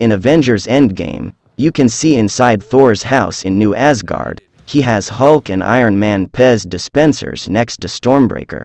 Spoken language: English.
In Avengers Endgame, you can see inside Thor's house in New Asgard, he has Hulk and Iron Man Pez dispensers next to Stormbreaker.